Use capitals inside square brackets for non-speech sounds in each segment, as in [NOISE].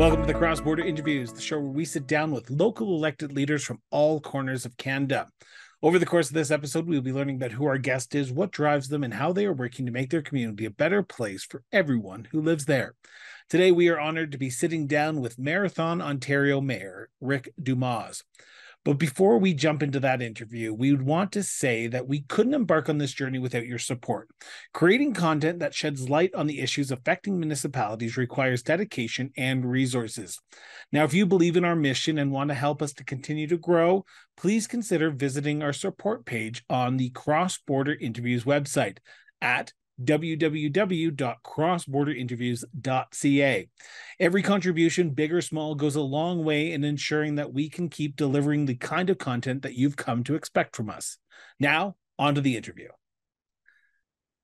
Welcome to the Cross Border Interviews, the show where we sit down with local elected leaders from all corners of Canada. Over the course of this episode, we'll be learning about who our guest is, what drives them, and how they are working to make their community a better place for everyone who lives there. Today, we are honored to be sitting down with Marathon Ontario Mayor Rick Dumas. But before we jump into that interview, we would want to say that we couldn't embark on this journey without your support. Creating content that sheds light on the issues affecting municipalities requires dedication and resources. Now, if you believe in our mission and want to help us to continue to grow, please consider visiting our support page on the Cross Border Interviews website at www.crossborderinterviews.ca. Every contribution, big or small, goes a long way in ensuring that we can keep delivering the kind of content that you've come to expect from us. Now, on to the interview.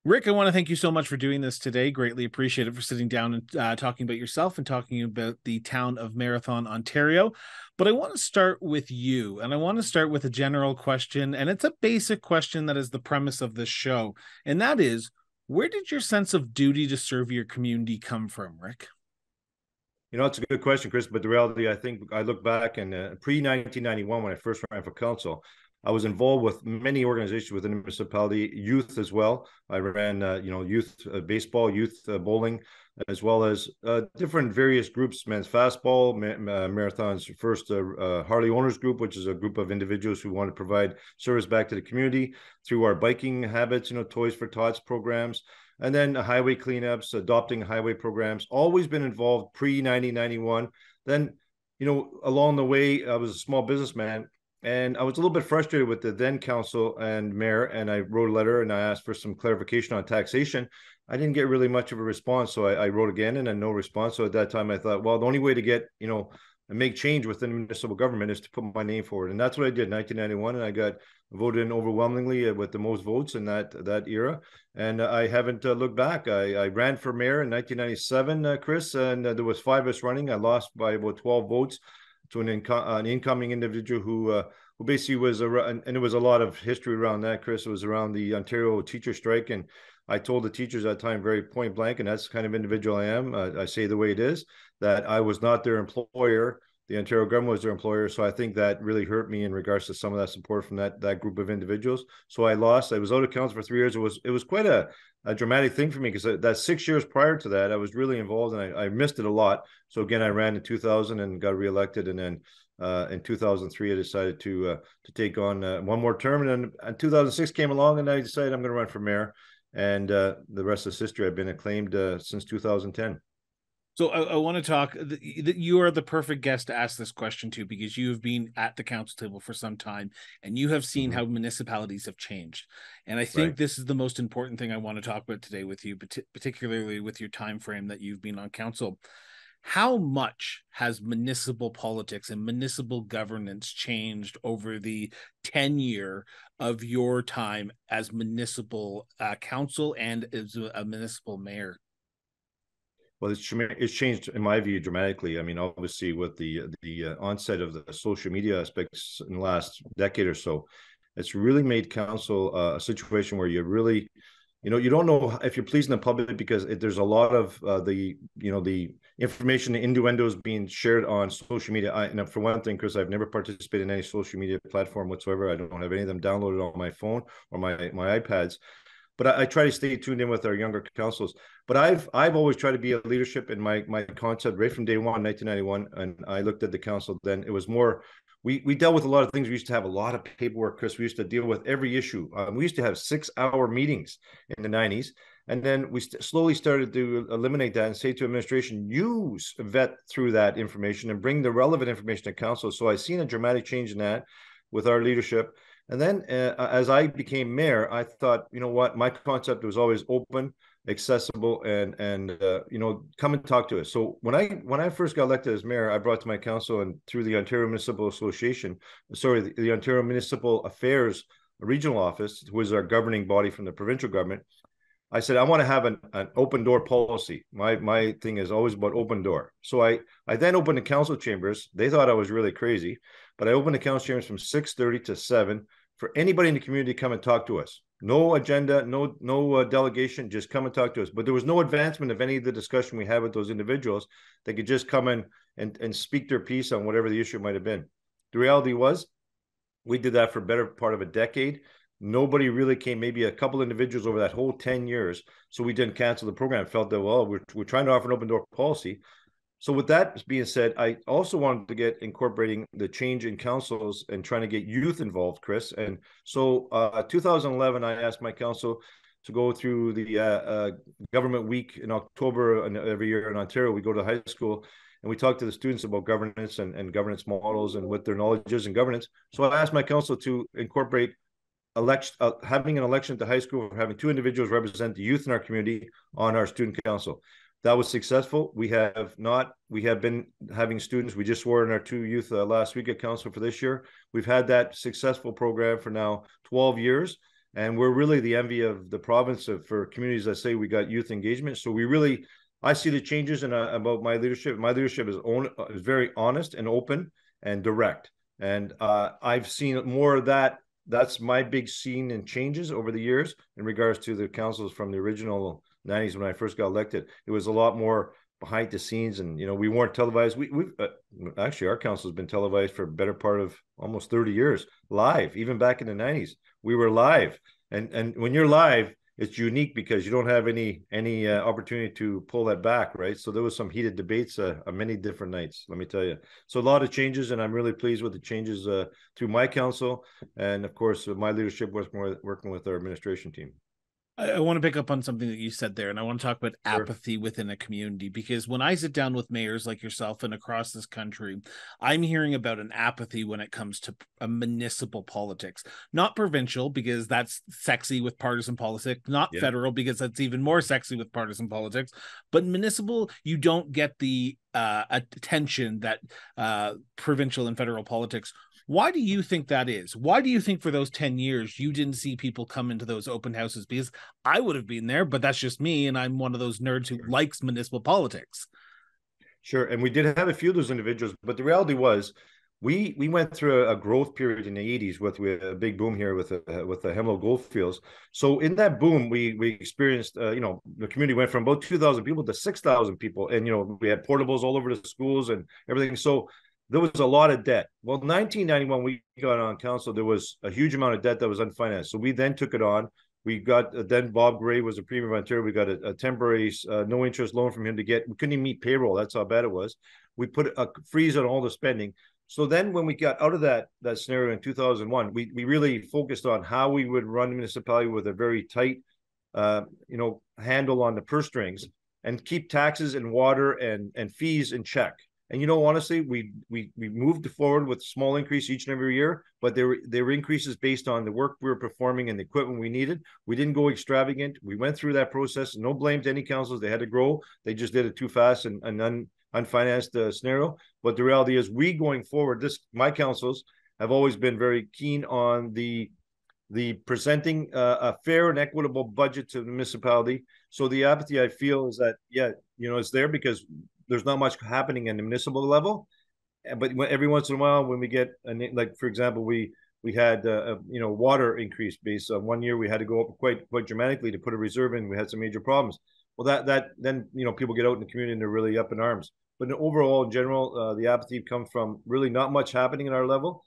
Rick, I want to thank you so much for doing this today. Greatly appreciate it for sitting down and uh, talking about yourself and talking about the town of Marathon, Ontario. But I want to start with you, and I want to start with a general question, and it's a basic question that is the premise of this show, and that is where did your sense of duty to serve your community come from, Rick? You know, it's a good question, Chris. But the reality, I think, I look back and uh, pre 1991, when I first ran for council, I was involved with many organizations within the municipality, youth as well. I ran, uh, you know, youth uh, baseball, youth uh, bowling, as well as uh, different various groups, men's fastball, ma- uh, marathon's first uh, Harley owners group, which is a group of individuals who want to provide service back to the community through our biking habits, you know, Toys for Tots programs, and then highway cleanups, adopting highway programs. Always been involved pre 1991. Then, you know, along the way, I was a small businessman and I was a little bit frustrated with the then council and mayor, and I wrote a letter and I asked for some clarification on taxation. I didn't get really much of a response, so I, I wrote again and then no response. So at that time, I thought, well, the only way to get you know and make change within the municipal government is to put my name forward, and that's what I did in 1991, and I got voted in overwhelmingly with the most votes in that that era, and I haven't uh, looked back. I, I, ran for mayor in 1997, uh, Chris, and uh, there was five of us running. I lost by about 12 votes to an, inco- an incoming individual who uh, who basically was a and it was a lot of history around that. Chris it was around the Ontario teacher strike, and I told the teachers at that time very point blank, and that's the kind of individual I am. Uh, I say the way it is that I was not their employer. The Ontario government was their employer, so I think that really hurt me in regards to some of that support from that that group of individuals. So I lost. I was out of council for three years. It was it was quite a a dramatic thing for me because that six years prior to that, I was really involved and I, I, missed it a lot. So again, I ran in 2000 and got reelected, and then uh, in 2003, I decided to uh, to take on uh, one more term, and then 2006 came along, and I decided I'm going to run for mayor, and uh, the rest is history. I've been acclaimed uh, since 2010. So I, I want to talk. You are the perfect guest to ask this question to because you have been at the council table for some time and you have seen mm-hmm. how municipalities have changed. And I think right. this is the most important thing I want to talk about today with you, particularly with your time frame that you've been on council. How much has municipal politics and municipal governance changed over the tenure of your time as municipal uh, council and as a municipal mayor? Well, it's it's changed in my view dramatically. I mean, obviously with the the uh, onset of the social media aspects in the last decade or so, it's really made council uh, a situation where you really, you know, you don't know if you're pleasing the public because it, there's a lot of uh, the you know the information, the innuendos being shared on social media. I, and for one thing, Chris, I've never participated in any social media platform whatsoever. I don't have any of them downloaded on my phone or my my iPads but I, I, try to stay tuned in with our younger councils. But I've I've always tried to be a leadership in my my concept right from day one, 1991, and I looked at the council. Then it was more. We, we dealt with a lot of things. We used to have a lot of paperwork, Chris. We used to deal with every issue. Um, we used to have six hour meetings in the 90s. And then we st- slowly started to eliminate that and say to administration, use vet through that information and bring the relevant information to council. So I've seen a dramatic change in that with our leadership. And then uh, as I became mayor, I thought, you know what, my concept was always open, accessible, and and uh, you know, come and talk to us. So when I when I first got elected as mayor, I brought to my council and through the Ontario Municipal Association, sorry, the, the Ontario Municipal Affairs Regional Office, who is our governing body from the provincial government. I said I want to have an, an open door policy. My my thing is always about open door. So I I then opened the council chambers. They thought I was really crazy, but I opened the council chambers from six thirty to seven for anybody in the community to come and talk to us. No agenda, no no uh, delegation. Just come and talk to us. But there was no advancement of any of the discussion we had with those individuals. They could just come in and and speak their piece on whatever the issue might have been. The reality was, we did that for better part of a decade. Nobody really came. Maybe a couple individuals over that whole ten years. So we didn't cancel the program. Felt that well, we're we're trying to offer an open door policy. So with that being said, I also wanted to get incorporating the change in councils and trying to get youth involved, Chris. And so, uh, 2011, I asked my council to go through the uh, uh, government week in October and every year in Ontario. We go to high school and we talk to the students about governance and, and governance models and what their knowledge is in governance. So I asked my council to incorporate election, uh, having an election at the high school, having two individuals represent the youth in our community on our student council that was successful. We have not. We have been having students. We just swore in our two youth uh, last week at council for this year. We've had that successful program for now 12 years, and we're really the envy of the province of, for communities that say we got youth engagement. So we really, I see the changes in uh, about my leadership. My leadership is own is very honest and open and direct, and uh, I've seen more of that. That's my big scene and changes over the years in regards to the councils from the original 90s when I first got elected. It was a lot more behind the scenes, and you know we weren't televised. We we uh, actually our council has been televised for a better part of almost 30 years, live. Even back in the 90s, we were live, and and when you're live, it's unique because you don't have any any uh, opportunity to pull that back, right? So there was some heated debates uh, on many different nights. Let me tell you. So a lot of changes, and I'm really pleased with the changes uh, through my council, and of course my leadership more working with our administration team. I, I want to pick up on something that you said there, and I want to talk about sure. apathy within a community because when I sit down with mayors like yourself and across this country, I'm hearing about an apathy when it comes to a municipal politics, not provincial because that's sexy with partisan politics, not yeah. federal because that's even more sexy with partisan politics, but municipal, you don't get the uh, attention that uh, provincial and federal politics why do you think that is? Why do you think for those 10 years you didn't see people come into those open houses? Because I would have been there, but that's just me. And I'm one of those nerds who likes municipal politics. Sure. And we did have a few of those individuals, but the reality was we we went through a, growth period in the 80s with, with a big boom here with the, with the Hemlo gold fields. So in that boom, we we experienced, uh, you know, the community went from about 2,000 people to 6,000 people. And, you know, we had portables all over the schools and everything. So there was a lot of debt. Well, 1991, we got on council, there was a huge amount of debt that was unfinanced. So we then took it on. We got uh, then Bob Rae was a premier of Ontario. We got a, a temporary uh, no interest loan from him to get. We couldn't even meet payroll. That's how bad it was. We put a freeze on all the spending. So then, when we got out of that that scenario in 2001, we we really focused on how we would run the municipality with a very tight, uh, you know, handle on the purse strings and keep taxes and water and and fees in check. And you know, honestly, we we we moved forward with small increase each and every year, but there were there were increases based on the work we were performing and the equipment we needed. We didn't go extravagant. We went through that process. No blame to any councils; they had to grow. They just did it too fast and, and un, unfinanced uh, scenario. But the reality is, we going forward, this my councils have always been very keen on the the presenting uh, a fair and equitable budget to the municipality. So the apathy I feel is that yeah, you know, it's there because there's not much happening in the municipal level. Eh, but every once in a while, when we get a, like, for example, we we had uh, a, you know water increase based on one year we had to go up quite quite dramatically to put a reserve in. We had some major problems. Well, that that then you know people get out in the community and they're really up in arms. But overall, in general, uh, the apathy comes from really not much happening in our level.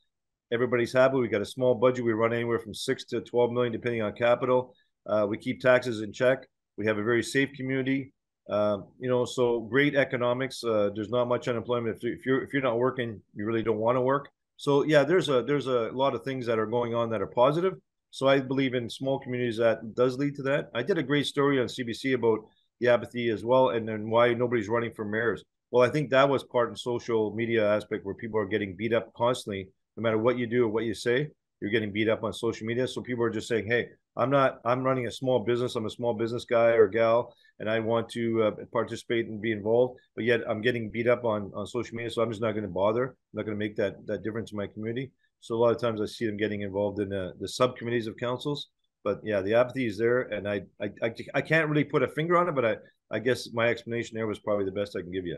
Everybody's happy. We got a small budget. We run anywhere from six to twelve million, depending on capital. Uh, we keep taxes in check. We have a very safe community. Um, you know, so great economics. Uh, there's not much unemployment. If, if you're if you're not working, you really don't want to work. So yeah, there's a there's a lot of things that are going on that are positive. So I believe in small communities that does lead to that. I did a great story on CBC about the apathy as well, and then why nobody's running for mayors. Well, I think that was part in social media aspect where people are getting beat up constantly, no matter what you do or what you say, you're getting beat up on social media. So people are just saying, "Hey, I'm not. I'm running a small business. I'm a small business guy or gal, and I want to uh, participate and be involved. But yet I'm getting beat up on on social media, so I'm just not going to bother. I'm not going to make that that difference in my community. So a lot of times I see them getting involved in the, the subcommittees of councils. But yeah, the apathy is there, and I, I I I can't really put a finger on it, but I I guess my explanation there was probably the best I can give you.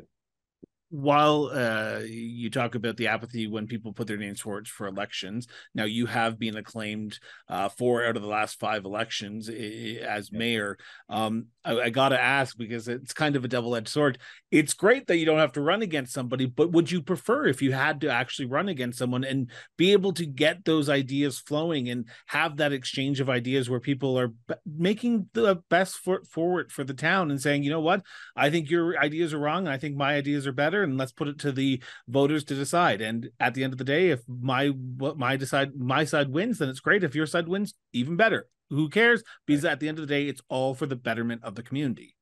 While uh, you talk about the apathy when people put their names forward for elections, now you have been acclaimed uh, four out of the last five elections as mayor. Um, I, I got to ask because it's kind of a double edged sword. It's great that you don't have to run against somebody, but would you prefer if you had to actually run against someone and be able to get those ideas flowing and have that exchange of ideas where people are making the best foot forward for the town and saying, you know what, I think your ideas are wrong. I think my ideas are better and let's put it to the voters to decide. And at the end of the day, if my what my decide my side wins, then it's great. If your side wins, even better. Who cares? Because at the end of the day, it's all for the betterment of the community.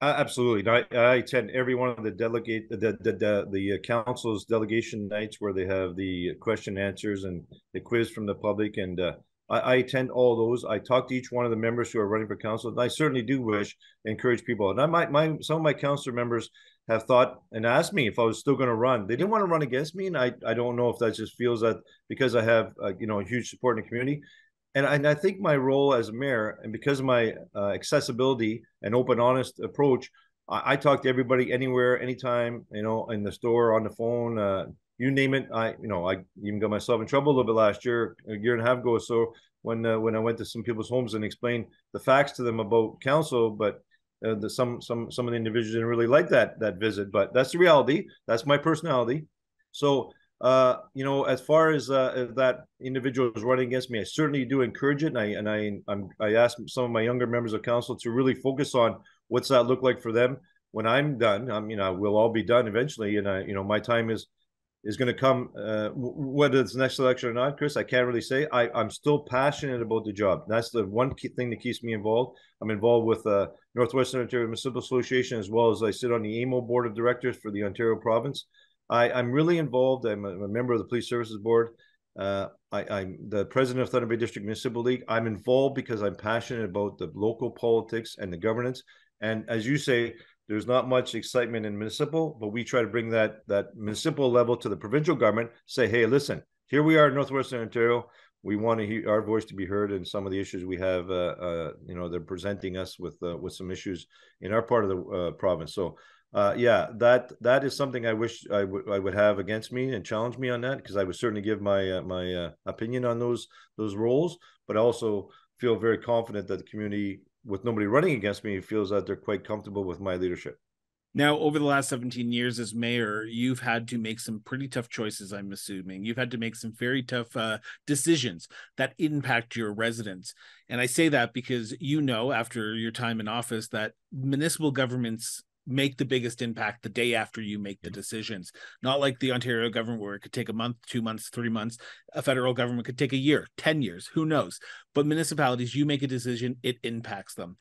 Uh, absolutely. I, I attend every one of the delegate the the the, the uh, council's delegation nights where they have the question answers and the quiz from the public and uh, I, I, attend all those. I talk to each one of the members who are running for council. And I certainly do wish encourage people. And I might my some of my council members have thought and asked me if I was still going to run. They didn't want to run against me, and I I don't know if that just feels that because I have uh, you know a huge support in the community, and I, and I think my role as a mayor and because of my uh, accessibility and open honest approach, I, I, talk to everybody anywhere, anytime, you know, in the store, on the phone, uh, you name it. I you know I even got myself in trouble a little bit last year, a year and a half ago so when uh, when I went to some people's homes and explained the facts to them about council, but uh, the, some some some of the individuals didn't really like that that visit, but that's the reality. That's my personality. So uh, you know, as far as uh, that individual is running against me, I certainly do encourage it, and I and I I'm, I ask some of my younger members of council to really focus on what's that look like for them when I'm done. I mean, I will all be done eventually, and I you know my time is is going to come. Uh, whether it's next election or not, Chris, I can't really say. I, I'm still passionate about the job. That's the one thing that keeps me involved. I'm involved with uh, Northwestern Ontario Municipal Association as well as I sit on the AMO board of directors for the Ontario province. I, I'm really involved. I'm a, I'm a member of the Police Services Board. Uh, I, am the president of Thunder Bay District Municipal League. I'm involved because I'm passionate about the local politics and the governance. And as you say, there's not much excitement in municipal, but we try to bring that that municipal level to the provincial government. Say, hey, listen, here we are in Northwestern Ontario. We want to hear our voice to be heard in some of the issues we have. Uh, uh, you know, they're presenting us with uh, with some issues in our part of the uh, province. So, uh, yeah, that that is something I wish I would I would have against me and challenge me on that because I would certainly give my uh, my opinion on those those roles, but I also feel very confident that the community with nobody running against me, feels that they're quite comfortable with my leadership. Now, over the last 17 years as mayor, you've had to make some pretty tough choices, I'm assuming. You've had to make some very tough uh, decisions that impact your residents. And I say that because you know, after your time in office, that municipal governments make the biggest impact the day after you make the decisions. Not like the Ontario government where it could take a month, two months, three months. A federal government could take a year, 10 years, who knows? But municipalities, you make a decision, it impacts them.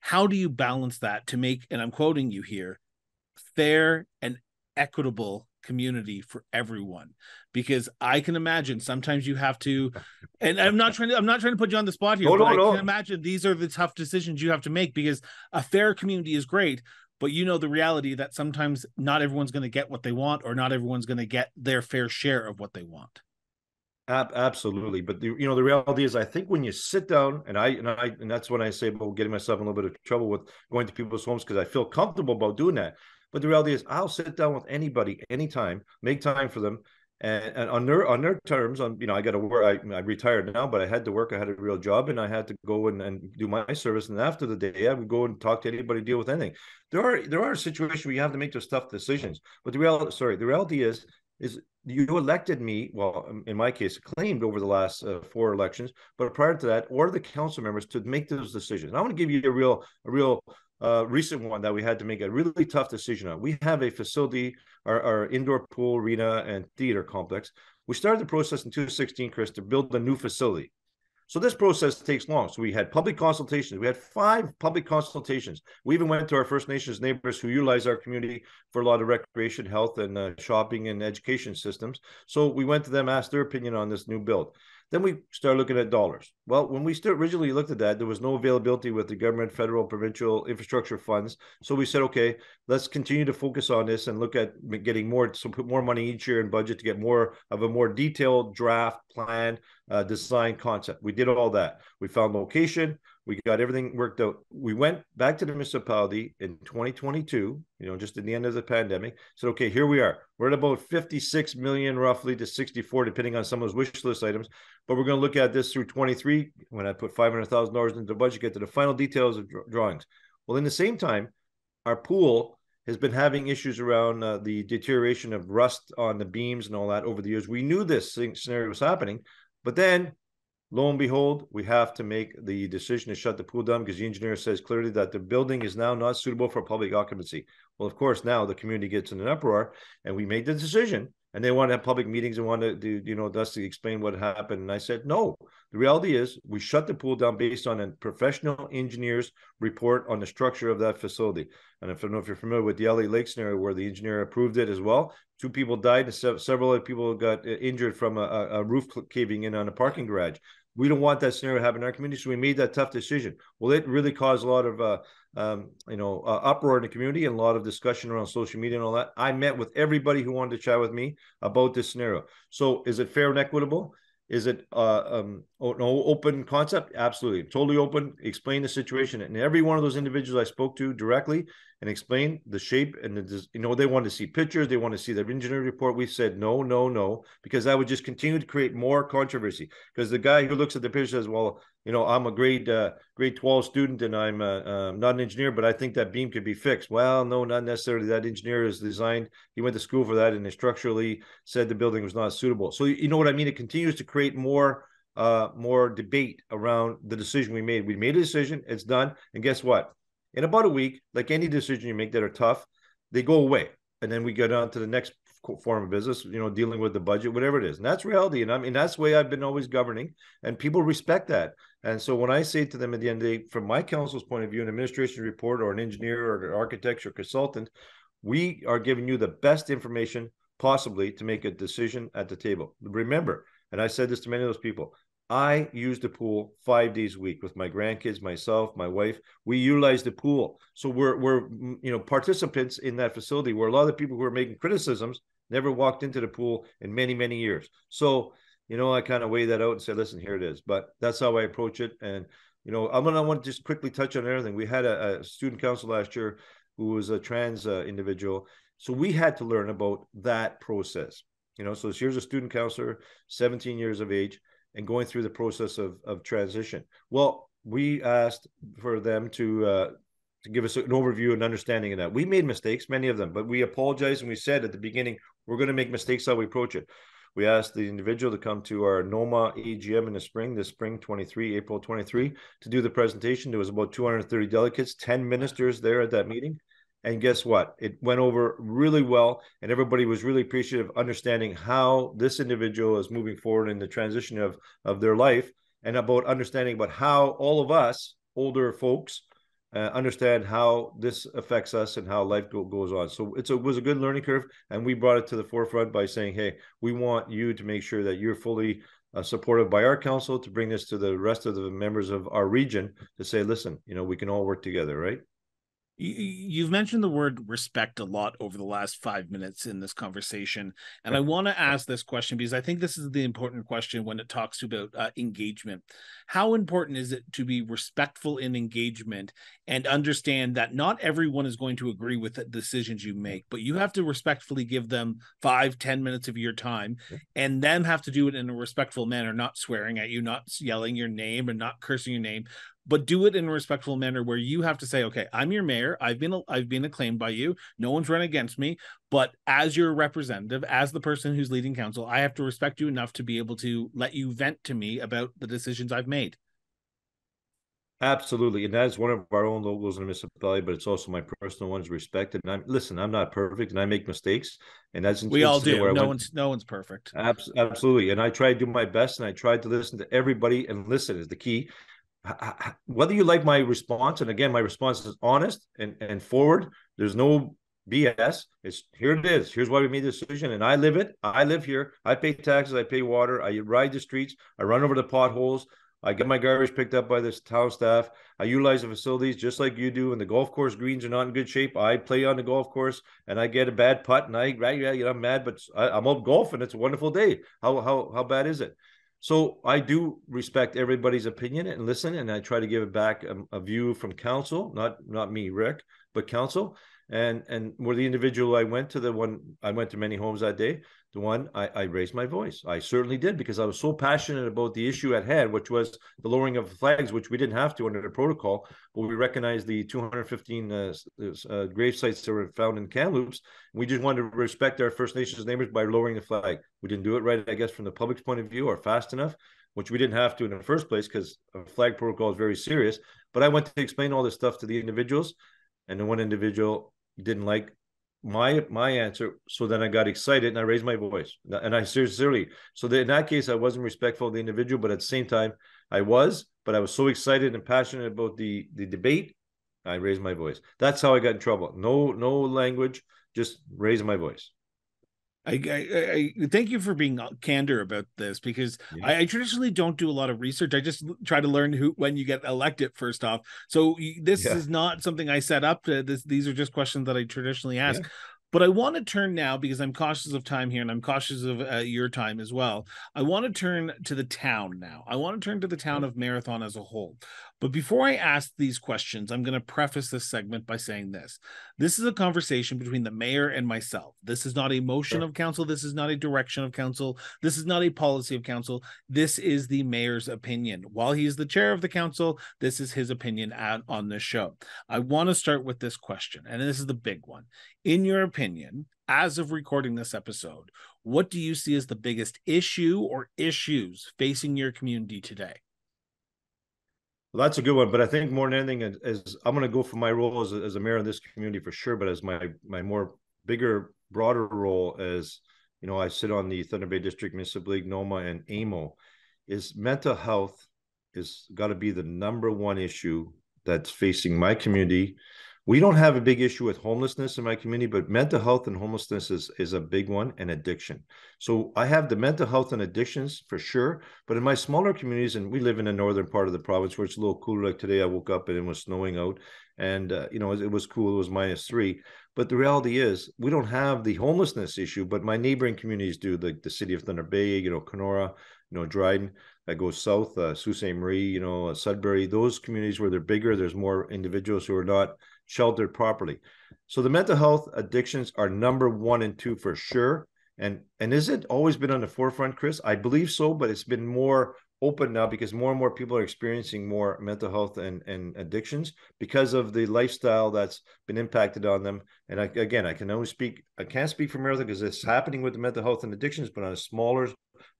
How do you balance that to make, and I'm quoting you here, fair and equitable community for everyone because i can imagine sometimes you have to [LAUGHS] and i'm not trying to i'm not trying to put you on the spot here no, but no, i can imagine these are the tough decisions you have to make because a fair community is great but you know the reality that sometimes not everyone's going to get what they want or not everyone's going to get their fair share of what they want. Absolutely. But the, you know the reality is i think when you sit down and i and i and that's when i say about getting myself in a little bit of trouble with going to people's homes because i feel comfortable about doing that. But the reality is i'll sit down with anybody anytime make time for them and, and on their on their terms on you know i got to work I, I retired now but i had to work i had a real job and i had to go and, and do my service. And after the day i would go and talk to anybody deal with anything. There are there are situations where you have to make those tough decisions. But the reality sorry the reality is is you elected me well in my case claimed over the last uh, four elections but prior to that or the council members to make those decisions. I want to give you a real a real uh, recent one that we had to make a really tough decision on. We have a facility, our, our indoor pool arena and theater complex. We started the process in 2016, Chris, to build a new facility. So this process takes long. So we had public consultations. We had five public consultations. We even went to our First Nations neighbors who utilize our community for a lot of recreation, health, and uh, shopping and education systems. So we went to them, asked their opinion on this new build. Then we start looking at dollars. Well, when we originally looked at that, there was no availability with the government, federal, provincial infrastructure funds. So we said, okay, let's continue to focus on this and look at getting more, so put more money each year in budget to get more of a more detailed draft plan, uh, design concept. We did all that. We found location, We got everything worked out. We went back to the municipality in 2022, you know, just at the end of the pandemic. Said, okay, here we are. We're at about 56 million, roughly to 64, depending on some of those wish list items. But we're going to look at this through 23. When I put $500,000 into the budget, get to the final details of drawings. Well, in the same time, our pool has been having issues around uh, the deterioration of rust on the beams and all that over the years. We knew this scenario was happening, but then lo and behold, we have to make the decision to shut the pool down because the engineer says clearly that the building is now not suitable for public occupancy. Well, of course, now the community gets in an uproar, and we made the decision and they want to have public meetings and want to do, you know, us to explain what happened. And I said, no. The reality is, we shut the pool down based on a professional engineer's report on the structure of that facility. And I don't know if you're familiar with the Elliot Lake scenario where the engineer approved it as well. Two people died and several other people got uh, injured from a, a roof caving in on a parking garage. We don't want that scenario to happen in our community, so we made that tough decision. Well, it really caused a lot of uh, um, you know, uh, uproar in the community and a lot of discussion around social media and all that. I met with everybody who wanted to chat with me about this scenario. So, is it fair and equitable? Is it uh, um, an open concept? Absolutely, totally open. Explain the situation, and every one of those individuals I spoke to directly and explain the shape and the you know they want to see pictures, they want to see the engineering report. We said no, no, no, because that would just continue to create more controversy. Because the guy who looks at the picture says, "Well, you know, I'm a grade uh, grade 12 student and I'm uh, uh, not an engineer, but I think that beam could be fixed. Well, no, not necessarily. That engineer is designed. He went to school for that and he structurally said the building was not suitable. So you know what I mean? It continues to create more uh, more debate around the decision we made. We made a decision. It's done. And guess what? In about a week, like any decision you make that are tough, they go away. And then we get on to the next form of business, you know, dealing with the budget, whatever it is. And that's reality. And I mean, that's the way I've been always governing. And people respect that. And so when I say to them at the end of the day, from my council's point of view, an administration report or an engineer or an architect or consultant, we are giving you the best information possibly to make a decision at the table. Remember, and I said this to many of those people, I use the pool five days a week with my grandkids, myself, my wife. We utilize the pool, so we're we're you know participants in that facility. Where a lot of people who are making criticisms never walked into the pool in many many years. So you know, I kind of weigh that out and say, listen, here it is. But that's how I approach it. And, you know, I'm to want to just quickly touch on everything. We had a, a student council last year who was a trans uh, individual. So we had to learn about that process. You know, so here's a student counselor, 17 years of age, and going through the process of, of transition. Well, we asked for them to uh, to give us an overview and understanding of that. We made mistakes, many of them, but we apologized and we said at the beginning we're going to make mistakes how we approach it. We asked the individual to come to our NOMA AGM in the spring, this spring 23, April 23, to do the presentation. There was about 230 delegates, 10 ministers there at that meeting. And guess what? It went over really well, and everybody was really appreciative, understanding how this individual is moving forward in the transition of, of their life, and about understanding about how all of us, older folks, uh, understand how this affects us and how life go, goes on. So it's a, it was a good learning curve, and we brought it to the forefront by saying, "Hey, we want you to make sure that you're fully uh, supported by our council to bring this to the rest of the members of our region to say, listen, you know, we can all work together, right?" You've mentioned the word respect a lot over the last five minutes in this conversation. And I want to ask this question because I think this is the important question when it talks about uh, engagement. How important is it to be respectful in engagement and understand that not everyone is going to agree with the decisions you make, but you have to respectfully give them five, ten minutes of your time and then have to do it in a respectful manner, not swearing at you, not yelling your name and not cursing your name, but do it in a respectful manner where you have to say, okay, I'm your mayor. I've been I've been acclaimed by you. No one's run against me. But as your representative, as the person who's leading council, I have to respect you enough to be able to let you vent to me about the decisions I've made. Absolutely, and that is one of our own logos in the municipality, but it's also my personal ones. Respected, and I'm listen. I'm not perfect, and I make mistakes, and that's we all do. No one's no one's perfect. Absolutely, and I try to do my best, and I tried to listen to everybody, and listen is the key whether you like my response, and again, my response is honest and, and forward. There's no BS. It's here it is. Here's why we made the decision. And I live it. I live here. I pay taxes. I pay water. I ride the streets. I run over the potholes. I get my garbage picked up by this town staff. I utilize the facilities just like you do. And the golf course greens are not in good shape. I play on the golf course and I get a bad putt and I, right, yeah, you know, I'm mad, but I, am up golf and It's a wonderful day. How, how, how bad is it? So I do respect everybody's opinion and listen, and I try to give it back a, a view from council, not not me, Rick, but council. And and where the individual I went to the one I went to many homes that day, the one I, I raised my voice. I certainly did because I was so passionate about the issue at hand, which was the lowering of flags, which we didn't have to under the protocol, but we recognized the 215 uh, uh, grave sites that were found in Kamloops. We just wanted to respect our First Nations neighbors by lowering the flag. We didn't do it right, I guess, from the public's point of view or fast enough, which we didn't have to in the first place because a flag protocol is very serious. But I went to explain all this stuff to the individuals, and the one individual didn't like my my answer so then i got excited and i raised my voice. And i sincerely so that in that case i wasn't respectful of the individual but at the same time i was but i was so excited and passionate about the the debate i raised my voice. That's how i got in trouble. No no language just raising my voice I, I, I, thank you for being candor about this because yeah. I, I, traditionally don't do a lot of research. I just try to learn who when you get elected first off. So this yeah. is not something I set up. To, this, these are just questions that I traditionally ask. Yeah. But I want to turn now because I'm cautious of time here and I'm cautious of uh, your time as well. I want to turn to the town now. I want to turn to the town of Marathon as a whole. But before I ask these questions, I'm going to preface this segment by saying this. This is a conversation between the mayor and myself. This is not a motion sure. of council. This is not a direction of council. This is not a policy of council. This is the mayor's opinion. While he is the chair of the council, this is his opinion at, on this show. I want to start with this question, and this is the big one. In your opinion, as of recording this episode, what do you see as the biggest issue or issues facing your community today? Well, that's a good one, but I think more than anything, as I'm going to go for my role as a, as a mayor in this community for sure. But as my my more bigger, broader role as you know, I sit on the Thunder Bay District Municipal League, NOMA, and AMO. Is mental health is got to be the number one issue that's facing my community we don't have a big issue with homelessness in my community, but mental health and homelessness is, is a big one and addiction. So I have the mental health and addictions for sure. But in my smaller communities, and we live in the northern part of the province where it's a little cooler. Like today, I woke up and it was snowing out, and uh, you know it was cool. It was minus three. But the reality is, we don't have the homelessness issue, but my neighboring communities do, like the city of Thunder Bay, you know, Kenora, you know, Dryden that goes south, uh, Sault Ste. Marie, you know, uh, Sudbury, those communities where they're bigger, there's more individuals who are not sheltered properly. So the mental health addictions are number one and two for sure. And and is it always been on the forefront, Chris? I believe so, but it's been more open now because more and more people are experiencing more mental health and, and addictions because of the lifestyle that's been impacted on them. And I, again, I can only speak, I can't speak for Marathon because it's happening with the mental health and addictions, but on a smaller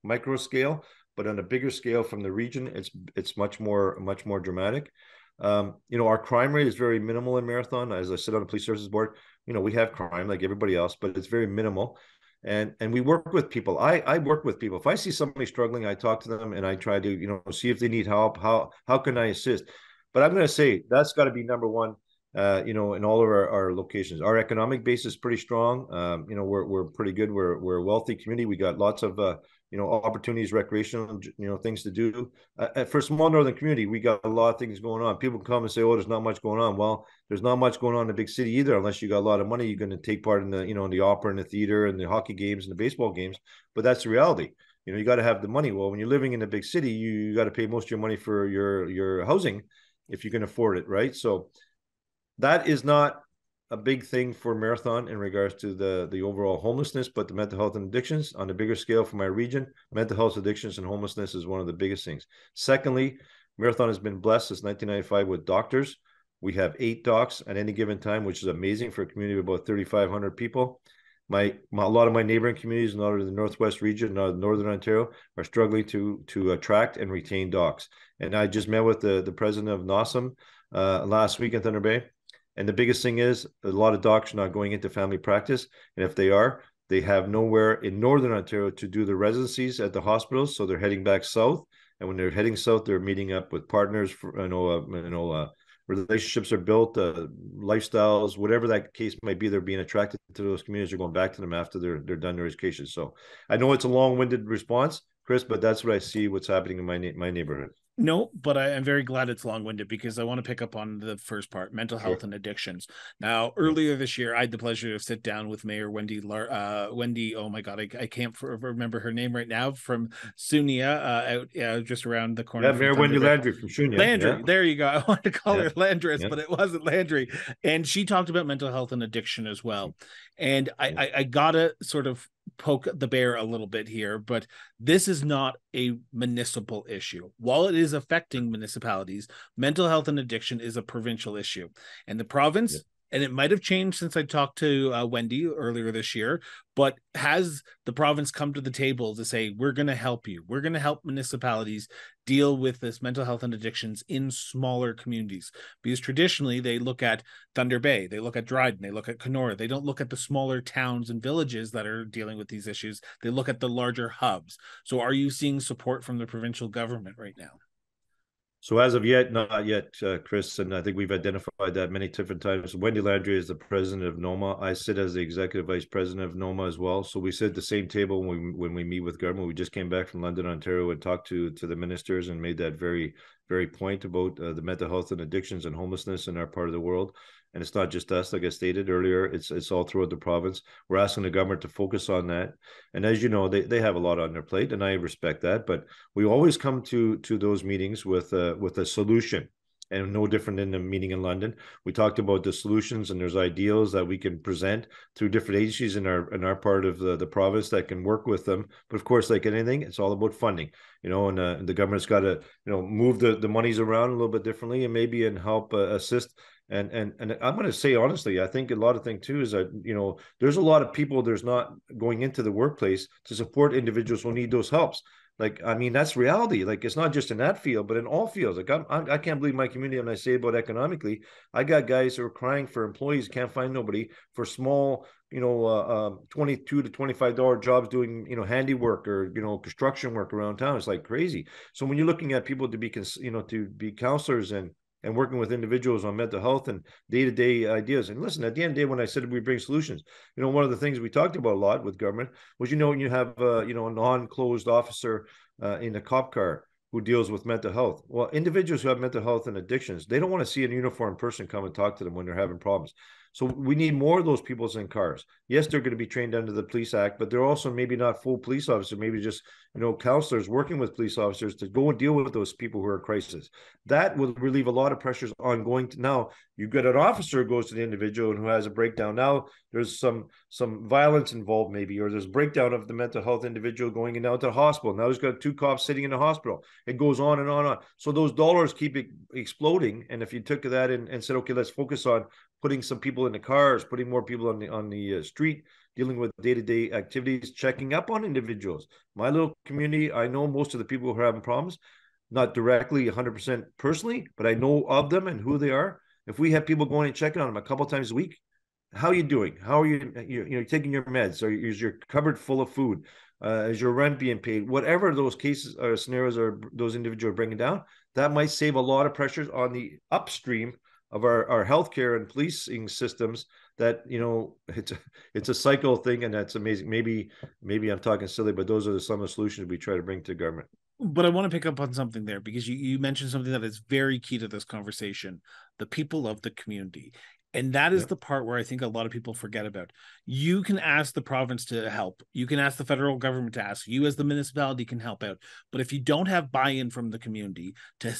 micro scale, but on a bigger scale from the region, it's it's much more much more dramatic. Um, you know, our crime rate is very minimal in Marathon. As I sit on the police services board, you know, we have crime like everybody else, but it's very minimal. And and we work with people. I I work with people. If I see somebody struggling, I talk to them and I try to you know see if they need help. How how can I assist? But I'm going to say that's got to be number one. Uh, you know, in all of our, our locations, our economic base is pretty strong. Um, you know, we're we're pretty good. We're we're a wealthy community. We got lots of uh, you know opportunities recreational you know things to do. Uh, for a small northern community we got a lot of things going on. People come and say oh there's not much going on. Well there's not much going on in a big city either unless you got a lot of money you're going to take part in the you know in the opera and the theater and the hockey games and the baseball games. But that's the reality. You know you got to have the money. Well when you're living in a big city you, you got to pay most of your money for your your housing if you can afford it right? So that is not a big thing for marathon in regards to the the overall homelessness but the mental health and addictions. On a bigger scale for my region mental health addictions and homelessness is one of the biggest things. Secondly marathon has been blessed since 1995 with doctors. We have eight docs at any given time which is amazing for a community of about 3500 people. My, my, a lot of my neighboring communities in the northwest region, northern Ontario, are struggling to to attract and retain docs. And I just met with the the president of NOSM uh, last week in Thunder Bay, and the biggest thing is a lot of docs are not going into family practice. And if they are, they have nowhere in Northern Ontario to do the residencies at the hospitals. So they're heading back south. And when they're heading south, they're meeting up with partners. For, you know, uh, you know, uh, relationships are built, uh, lifestyles, whatever that case might be. They're being attracted to those communities. They're going back to them after they're they're done their education. So I know it's a long-winded response, Chris, but that's what I see. What's happening in my my neighborhood. No, but I am very glad it's long winded because I want to pick up on the first part mental health sure. and addictions. Now, earlier this year, I had the pleasure to sit down with Mayor Wendy, uh, Wendy, oh my God, I, I can't remember her name right now from Shuniah, uh, out uh, just around the corner. Yeah, Mayor Wendy Landry from Shuniah. Landry, yeah. there you go. [LAUGHS] I wanted to call yeah. her Landris, yeah. but it wasn't Landry. And she talked about mental health and addiction as well. And I, I, I gotta sort of poke the bear a little bit here, but this is not a municipal issue. While it is affecting municipalities, mental health and addiction is a provincial issue. And the province and it might have changed since I talked to uh, Wendy earlier this year. But has the province come to the table to say we're going to help you? We're going to help municipalities deal with this mental health and addictions in smaller communities because traditionally they look at Thunder Bay, they look at Dryden, they look at Kenora. They don't look at the smaller towns and villages that are dealing with these issues. They look at the larger hubs. So, are you seeing support from the provincial government right now? So as of yet, not yet, uh, Chris, and I think we've identified that many different times. Wendy Landry is the president of NOMA. I sit as the executive vice president of NOMA as well. So we sit at the same table when we when we meet with government. We just came back from London, Ontario, and talked to to the ministers and made that very very point about uh, the mental health and addictions and homelessness in our part of the world. And it's not just us like i stated earlier it's it's all throughout the province. We're asking the government to focus on that. And as you know they, they have a lot on their plate and i respect that but we always come to to those meetings with uh, with a solution and no different in the meeting in London. We talked about the solutions and there's ideals that we can present through different agencies in our in our part of the, the province that can work with them. But of course, like anything, it's all about funding, you know, and, uh, the government's got to you know move the the monies around a little bit differently and maybe and help uh, assist and and and I'm going to say honestly, I think a lot of thing too is that you know there's a lot of people there's not going into the workplace to support individuals who need those helps. Like I mean that's reality. Like it's not just in that field, but in all fields. Like I'm, I can't believe my community when I say about economically. I got guys who are crying for employees, can't find nobody for small you know, uh, uh, 22 to 25 dollar jobs doing, you know, handiwork or, you know, construction work around town. It's like crazy. So when you're looking at people to be, cons- you know, to be counselors and and working with individuals on mental health and day-to-day ideas. And listen, at the end of the day, when I said we bring solutions, you know, one of the things we talked about a lot with government was, you know, when you have, uh, you know, a non-closed officer uh, in a cop car who deals with mental health. Well, individuals who have mental health and addictions, they don't want to see a uniformed person come and talk to them when they're having problems. So we need more of those people in cars. Yes, they're going to be trained under the police act, but they're also maybe not full police officers, maybe just you know counselors working with police officers to go and deal with those people who are in crisis. That will relieve a lot of pressures on going to now. You get an officer goes to the individual and who has a breakdown. Now there's some some violence involved, maybe, or there's breakdown of the mental health individual going in now to the hospital. Now there's got two cops sitting in the hospital. It goes on and on and on. So those dollars keep exploding. And if you took that and, and said, okay, let's focus on putting some people in the cars, putting more people on the on the uh, street, dealing with day to day activities, checking up on individuals. My little community, I know most of the people who are having problems, not directly 100% personally, but I know of them and who they are. If we have people going and checking on them a couple times a week, how are you doing? How are you? You, know, taking your meds? Or is your cupboard full of food? Uh, is your rent being paid? Whatever those cases or scenarios are, those individuals are bringing down, that might save a lot of pressures on the upstream of our, our healthcare and policing systems that you know it's a, it's a cycle thing and that's amazing. Maybe maybe i'm talking silly but those are some of the solutions we try to bring to government. But i want to pick up on something there because you, you mentioned something that is very key to this conversation the people of the community and that is yep. the part where I think a lot of people forget about. You can ask the province to help. You can ask the federal government to ask. You, as the municipality, can help out. But if you don't have buy in from the community to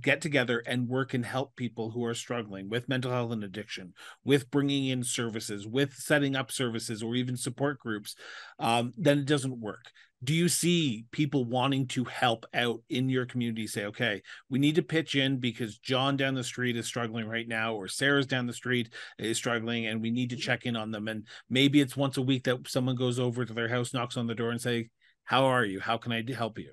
get together and work and help people who are struggling with mental health and addiction, with bringing in services, with setting up services or even support groups, um, then it doesn't work do you see people wanting to help out in your community say okay we need to pitch in because john down the street is struggling right now or sarah's down the street is struggling and we need to mm-hmm. check in on them and maybe it's once a week that someone goes over to their house knocks on the door and say how are you? How can i help you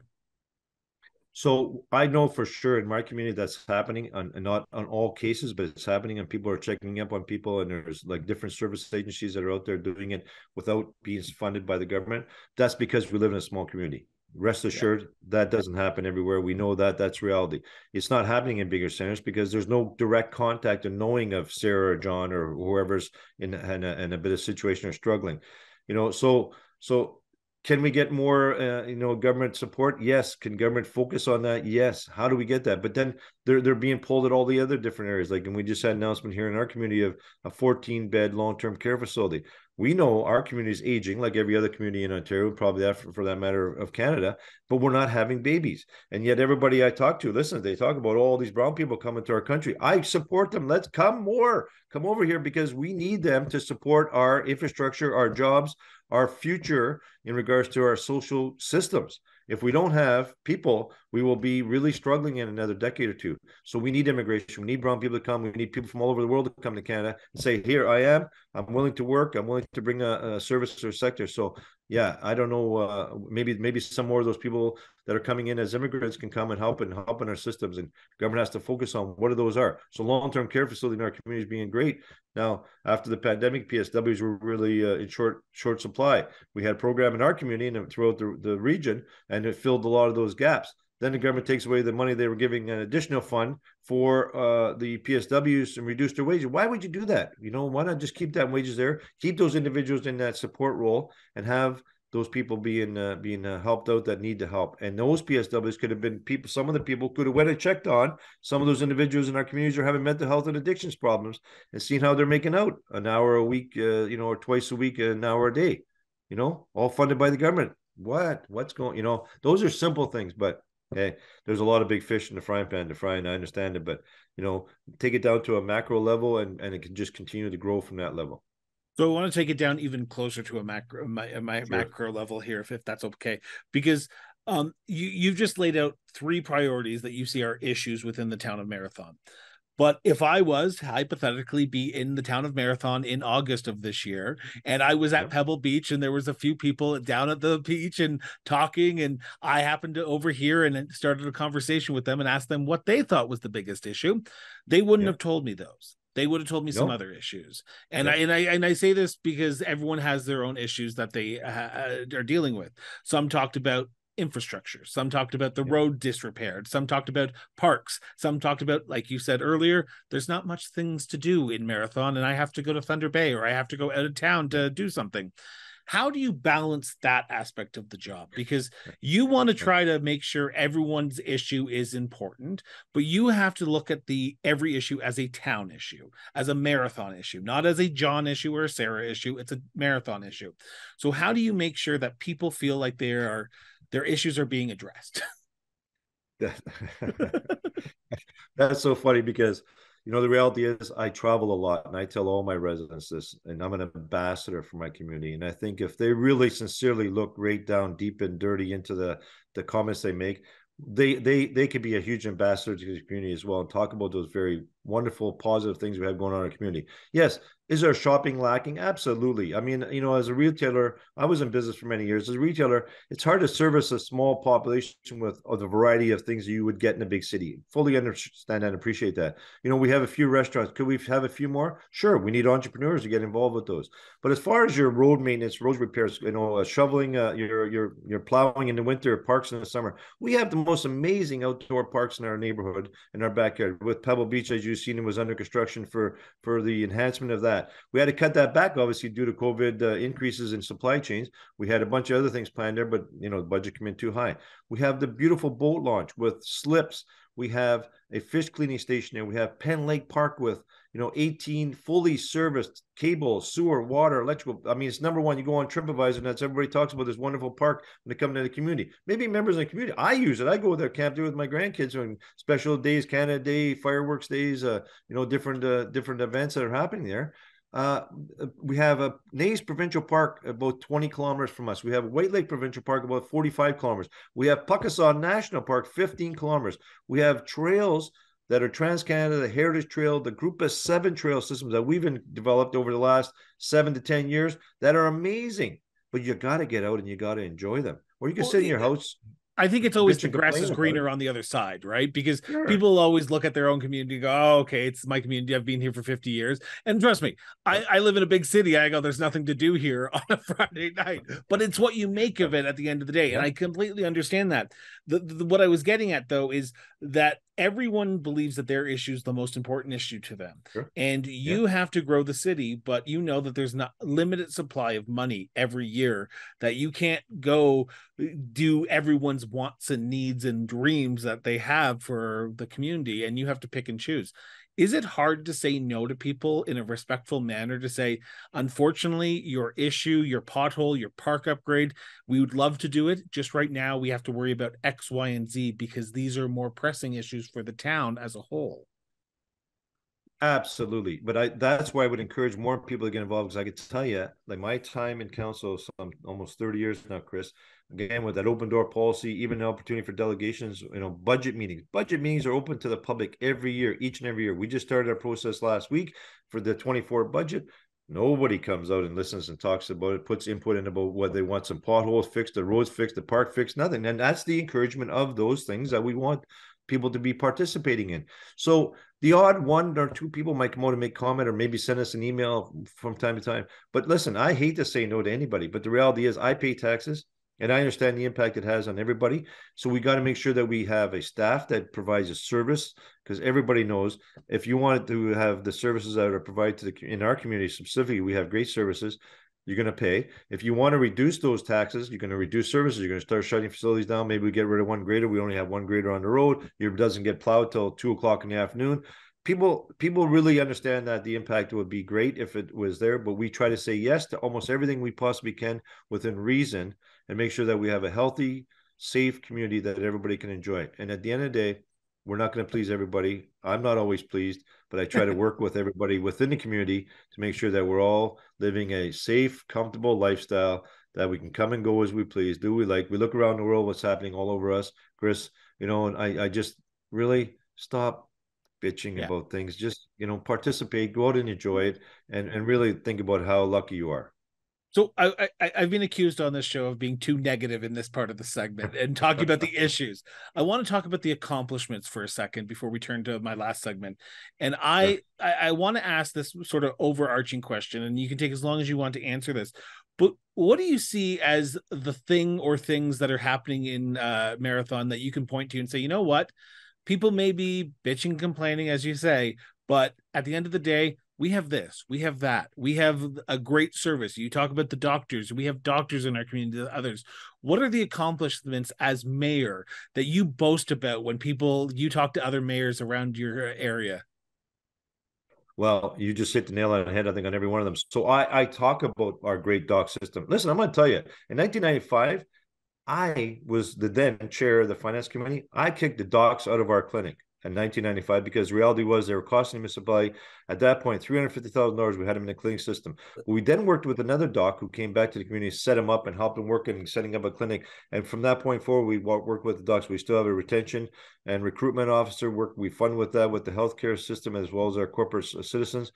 so I know for sure in my community that's happening, and not on all cases, but it's happening, and people are checking up on people, and there's like different service agencies that are out there doing it without being funded by the government. That's because we live in a small community. Rest assured, yeah. that doesn't happen everywhere. We know that that's reality. It's not happening in bigger centers because there's no direct contact and knowing of Sarah or John or whoever's in, in, a, in a bit of situation or struggling. You know, so so can we get more, uh, you know, government support? Yes. Can government focus on that? Yes. How do we get that? But then they're they're being pulled at all the other different areas. Like, and we just had an announcement here in our community of a 14 bed long term care facility. We know our community is aging, like every other community in Ontario, probably that for, for that matter of Canada. But we're not having babies, and yet everybody I talk to, listen, they talk about all these brown people coming to our country. I support them. Let's come more, come over here because we need them to support our infrastructure, our jobs, our future in regards to our social systems. If we don't have people, we will be really struggling in another decade or two. So we need immigration. We need brown people to come. We need people from all over the world to come to Canada and say, "Here I am. I'm willing to work. I'm willing to bring a, a service or sector." So yeah, I don't know. Uh, maybe maybe some more of those people that are coming in as immigrants can come and help and help in our systems. And government has to focus on what are those are. So long term care facility in our community is being great. Now after the pandemic, PSWs were really uh, in short short supply. We had a program in our community and throughout the, the region, and it filled a lot of those gaps. Then the government takes away the money they were giving an additional fund for uh, the PSWs and reduce their wages. Why would you do that? You know, why not just keep that wages there, keep those individuals in that support role, and have those people being uh, being uh, helped out that need the help. And those PSWs could have been people. Some of the people could have went and checked on some of those individuals in our communities are having mental health and addictions problems, and seen how they're making out an hour a week, uh, you know, or twice a week, an hour a day. You know, all funded by the government. What? What's going? You know, those are simple things, but hey, there's a lot of big fish in the frying pan to fry, and I understand it, but you know, take it down to a macro level, and and it can just continue to grow from that level. So I want to take it down even closer to a macro, my, my sure. macro level here, if, if that's okay, because um, you you've just laid out three priorities that you see are issues within the town of Marathon. But if I was hypothetically be in the town of Marathon in August of this year, and I was at Pebble Beach, and there was a few people down at the beach and talking, and I happened to overhear and started a conversation with them and asked them what they thought was the biggest issue, they wouldn't have told me those. They would have told me some other issues, and I and I and I say this because everyone has their own issues that they uh, are dealing with. Some talked about infrastructure. Some talked about the road disrepaired. Some talked about parks. Some talked about, like you said earlier, there's not much things to do in Marathon, and I have to go to Thunder Bay or I have to go out of town to do something. How do you balance that aspect of the job? Because you want to try to make sure everyone's issue is important, but you have to look at the every issue as a town issue, as a marathon issue, not as a John issue or a Sarah issue. It's a marathon issue. So how do you make sure that people feel like they are their issues are being addressed. [LAUGHS] [LAUGHS] That's so funny because you know the reality is I travel a lot and I tell all my residents this and I'm an ambassador for my community and I think if they really sincerely look right down deep and dirty into the the comments they make they they they could be a huge ambassador to the community as well and talk about those very wonderful positive things we have going on in our community. Yes is there shopping lacking? Absolutely. I mean, you know, as a retailer, I was in business for many years. As a retailer, it's hard to service a small population with the variety of things you would get in a big city. Fully understand and appreciate that. You know, we have a few restaurants. Could we have a few more? Sure. We need entrepreneurs to get involved with those. But as far as your road maintenance, road repairs, you know, uh, shoveling, uh, your your your plowing in the winter, parks in the summer, we have the most amazing outdoor parks in our neighborhood in our backyard. With Pebble Beach, as you've seen, it was under construction for for the enhancement of that that. We had to cut that back, obviously, due to COVID uh, increases in supply chains. We had a bunch of other things planned there, but you know, the budget came in too high. We have the beautiful boat launch with slips. We have a fish cleaning station there. We have Penn Lake Park with you know 18 fully serviced cable, sewer, water, electrical. I mean, it's number one. You go on TripAdvisor, and that's everybody talks about this wonderful park when they come to the community. Maybe members of the community. I use it. I go there, camp there with my grandkids on special days, Canada Day, fireworks days. Uh, you know, different uh, different events that are happening there. Uh, we have a Neys Provincial Park about 20 kilometers from us. We have White Lake Provincial Park about 45 kilometers. We have Pukaskwa National Park 15 kilometers. We have trails that are Trans Canada, the Heritage Trail, the Group of Seven trail systems that we've been developed over the last seven to 10 years that are amazing. But you got to get out and you got to enjoy them. Or you can well, sit in your house I think it's always the grass is greener on the other side, right? Because sure. people always look at their own community and go, oh, okay, it's my community. I've been here for 50 years. And trust me, I, I live in a big city. I go, there's nothing to do here [LAUGHS] on a Friday night. But it's what you make of it at the end of the day. And I completely understand that. The, the, what I was getting at, though, is that everyone believes that their issue is the most important issue to them. Sure. And you yeah. have to grow the city, but you know that there's not limited supply of money every year, that you can't go uh, do everyone's wants and needs and dreams that they have for the community and you have to pick and choose is it hard to say no to people in a respectful manner to say unfortunately your issue your pothole your park upgrade we would love to do it just right now we have to worry about x y and z because these are more pressing issues for the town as a whole Absolutely, but I that's why I would encourage more people to get involved because I could tell you, like my time in council, some almost thirty years now, Chris. Again, with that open door policy, even the opportunity for delegations, you know, budget meetings. Budget meetings are open to the public every year, each and every year. We just started our process last week for the twenty four budget. Nobody comes out and listens and talks about it, puts input in about what they want some potholes fixed, the roads fixed, the park fixed, nothing. And that's the encouragement of those things that we want people to be participating in. So the odd one or two people might come out and make comment or maybe send us an email from time to time. But listen, I hate to say no to anybody, but the reality is I pay taxes and I understand the impact it has on everybody. So we got to make sure that we have a staff that provides a service because everybody knows if you wanted to have the services that are provided to the in our community specifically, we have great services you're going to pay. If you want to reduce those taxes, you're going to reduce services. You're going to start shutting facilities down. Maybe we get rid of one grader. We only have one grader on the road. It doesn't get plowed till two o'clock in the afternoon. People, people really understand that the impact would be great if it was there, but we try to say yes to almost everything we possibly can within reason and make sure that we have a healthy, safe community that everybody can enjoy. And at the end of the day, we're not going to please everybody. I'm not always pleased, but I try to [LAUGHS] work with everybody within the community to make sure that we're all living a safe, comfortable lifestyle that we can come and go as we please, do we like. We look around the world, what's happening all over us, Chris, you know, and I, I just really stop bitching yeah. about things. Just, you know, participate, go out and enjoy it and, and really think about how lucky you are. So I, I have been accused on this show of being too negative in this part of the segment and talking about the issues. I want to talk about the accomplishments for a second before we turn to my last segment. And I I, I want to ask this sort of overarching question, and you can take as long as you want to answer this. But what do you see as the thing or things that are happening in uh, marathon that you can point to and say, you know what, people may be bitching, complaining, as you say, but at the end of the day, we have this, we have that, we have a great service. You talk about the doctors, we have doctors in our community, others. What are the accomplishments as mayor that you boast about when people you talk to other mayors around your area? Well, you just hit the nail on the head, I think, on every one of them. So I, I talk about our great doc system. Listen, I'm going to tell you, in 1995, I was the then chair of the finance committee. I kicked the docs out of our clinic in 1995 because reality was they were costing the supply at that point $350,000. We had them in the clinic system. We then worked with another doc who came back to the community, set him up, and helped him work in setting up a clinic. And from that point forward, we worked with the docs. We still have a retention and recruitment officer work. We fund with that with the healthcare system as well as our corporate citizens.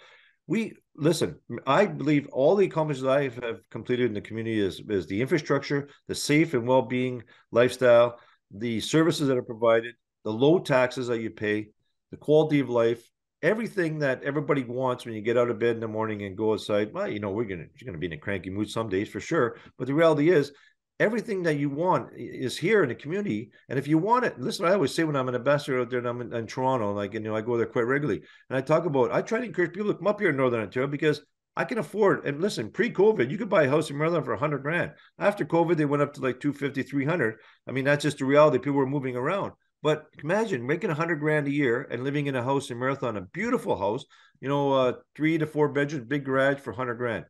We listen. I believe all the accomplishments I have completed in the community is is the infrastructure, the safe and well being lifestyle, the services that are provided, the low taxes that you pay, the quality of life, everything that everybody wants when you get out of bed in the morning and go outside. Well, you know, we're gonna you're gonna be in a cranky mood some days for sure. But the reality is everything that you want is here in the community. And if you want it, listen, I always say when I'm an ambassador out there and I'm in, in Toronto, like, you know, I go there quite regularly and I talk about, I try to encourage people to come up here in Northern Ontario because I can afford, and listen, pre-COVID, you could buy a house in Maryland for 100 grand. After COVID, they went up to like 250, 300. I mean, that's just the reality. People were moving around. But imagine making a hundred grand a year and living in a house in Marathon, a beautiful house, you know, uh, three to four bedrooms, big garage for hundred grand.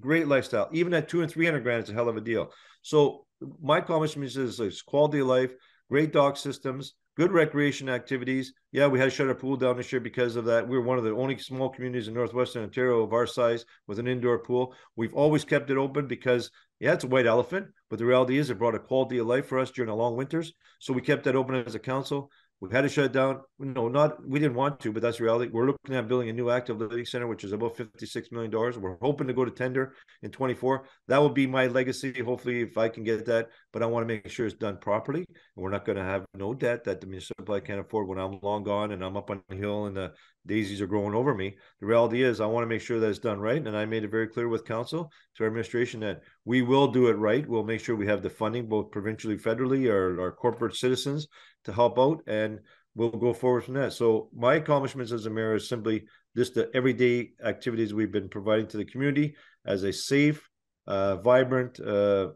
Great lifestyle. Even at two and three hundred grand, it's a hell of a deal. So my accomplishments is, is quality of life, great dog systems, good recreation activities. Yeah, we had to shut our pool down this year because of that. We are one of the only small communities in northwestern Ontario of our size with an indoor pool. We've always kept it open because, yeah, it's a white elephant, but the reality is it brought a quality of life for us during the long winters. So we kept that open as a council. We had to shut down. No, not we didn't want to, but that's reality. We're looking at building a new active living center, which is about fifty-six million dollars. We're hoping to go to tender in twenty-four. That will be my legacy. Hopefully, if I can get that, but I want to make sure it's done properly, and we're not going to have no debt that the municipality can't afford when I'm long gone and I'm up on the hill and the daisies are growing over me. The reality is, I want to make sure that it's done right, and I made it very clear with council to our administration that we will do it right. We'll make sure we have the funding, both provincially, federally, or our corporate citizens to help out, and we'll go forward from that. So my accomplishments as a mayor is simply just the everyday activities we've been providing to the community as a safe, uh, vibrant, uh,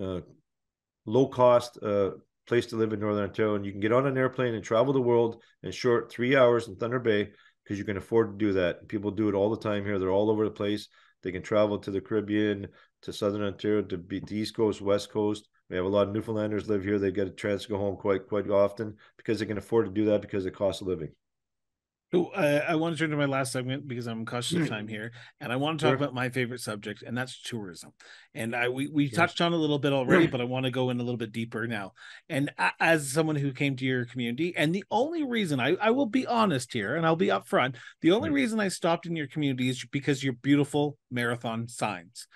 uh, low cost uh, place to live in Northern Ontario. And you can get on an airplane and travel the world in short three hours in Thunder Bay because you can afford to do that. People do it all the time here. They're all over the place. They can travel to the Caribbean, to Southern Ontario, to be the East Coast, West Coast. We have a lot of Newfoundlanders live here. They get a chance to go home quite quite often because they can afford to do that because of the cost of living. So uh, I want to turn to my last segment because I'm cautious of hmm. time here, and I want to talk sure. about my favorite subject, and that's tourism. And I we we sure. touched on a little bit already, hmm. but I want to go in a little bit deeper now. And as someone who came to your community, and the only reason I I will be honest here, and I'll be upfront, the only hmm. reason I stopped in your community is because your beautiful marathon signs.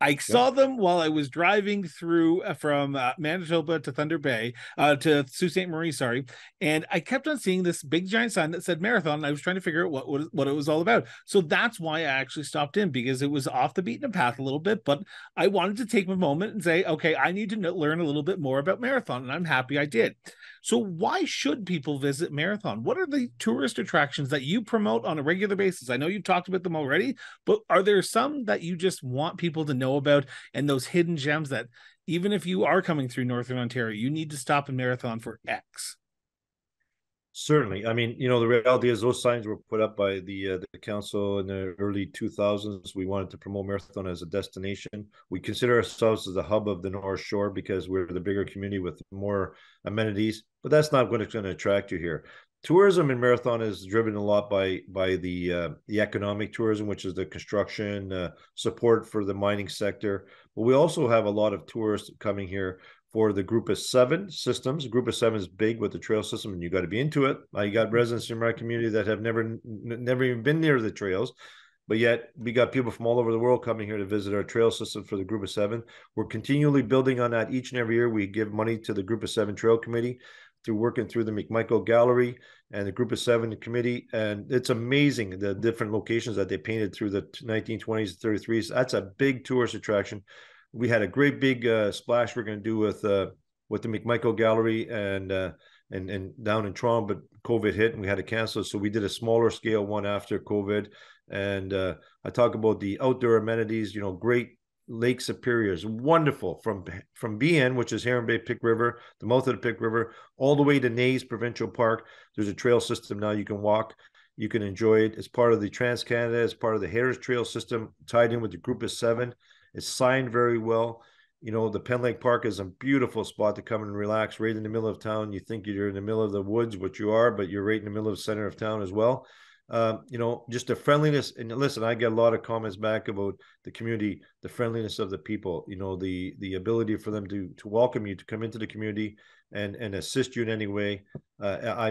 I saw them while I was driving through uh, from uh, Manitoba to Thunder Bay, uh, to Sault Ste. Marie, sorry. And I kept on seeing this big giant sign that said marathon. And I was trying to figure out what, what, what it was all about. So that's why I actually stopped in because it was off the beaten path a little bit. But I wanted to take a moment and say, okay, I need to know, learn a little bit more about marathon. And I'm happy I did. So why should people visit Marathon? What are the tourist attractions that you promote on a regular basis? I know you've talked about them already, but are there some that you just want people to know about and those hidden gems that even if you are coming through Northern Ontario, you need to stop in Marathon for X? Certainly, I mean, you know, the reality is those signs were put up by the uh, the council in the early 2000s. We wanted to promote Marathon as a destination. We consider ourselves as the hub of the North Shore because we're the bigger community with more amenities. But that's not what it's going to attract you here. Tourism in Marathon is driven a lot by by the uh, the economic tourism, which is the construction uh, support for the mining sector. But we also have a lot of tourists coming here for the group of seven systems. Group of seven is big with the trail system, and you got to be into it. I got mm-hmm. residents in my community that have never never even been near the trails, but yet we got people from all over the world coming here to visit our trail system for the group of seven. We're continually building on that each and every year. We give money to the group of seven trail committee through working through the McMichael Gallery and the Group of Seven committee. And it's amazing the different locations that they painted through the 1920s, 33s. That's a big tourist attraction we had a great big uh, splash we're going to do with uh, with the McMichael Gallery and uh, and and down in Toronto, but COVID hit and we had to cancel. So we did a smaller scale one after COVID. And uh, I talk about the outdoor amenities. You know, great Lake Superior is wonderful from from BN, which is Heron Bay Pic River, the mouth of the Pic River, all the way to Neys Provincial Park. There's a trail system now you can walk. You can enjoy it. It's part of the Trans Canada. It's part of the Harris Trail system, tied in with the Group of Seven. It's signed very well. You know, the Penn Lake Park is a beautiful spot to come and relax right in the middle of town. You think you're in the middle of the woods, which you are, but you're right in the middle of the center of town as well. Um, you know, just the friendliness. And listen, I get a lot of comments back about the community, the friendliness of the people. You know, the the ability for them to to welcome you to come into the community and and assist you in any way. Uh, I,